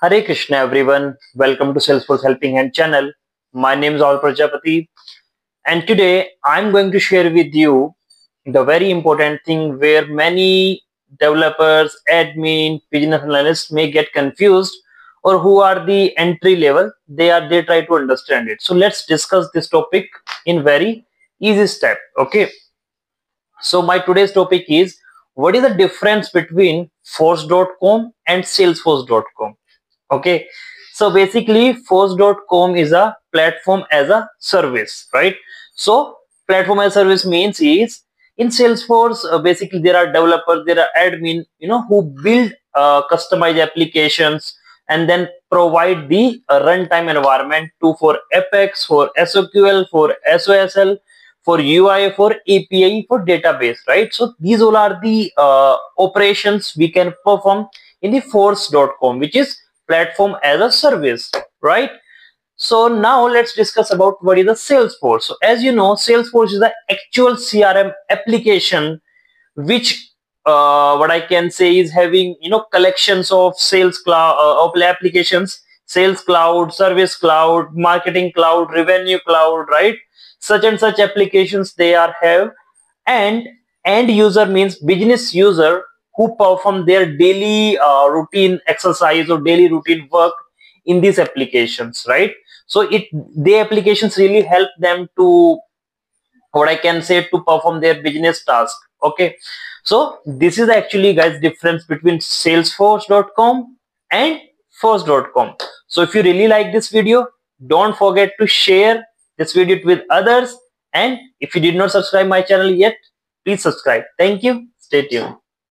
Hare Krishna everyone, welcome to Salesforce Helping Hand channel. My name is Al Prajapati and today I'm going to share with you the very important thing where many developers, admin, business analysts may get confused or who are the entry level, they are they try to understand it. So let's discuss this topic in very easy step. Okay. So my today's topic is what is the difference between force.com and salesforce.com okay. So basically force.com is a platform as a service right? So platform as a service means is in salesforce uh, basically there are developers there are admin you know who build uh, customized applications and then provide the uh, runtime environment to for apex for soql for sosl for ui for api for database right? So these all are the uh, operations we can perform in the force.com which is platform as a service right? So now let's discuss about what is the salesforce. So as you know salesforce is the actual crm application which uh, what i can say is having you know collections of sales cloud uh, of applications sales cloud service cloud marketing cloud revenue cloud right? Such and such applications they are have. And end user means business user who perform their daily uh, routine exercise or daily routine work in these applications right? So it the applications really help them to what i can say to perform their business task okay? So this is actually guys difference between salesforce.com and force.com so if you really like this video don't forget to share this video with others. And if you did not subscribe my channel yet please subscribe. Thank you. Stay tuned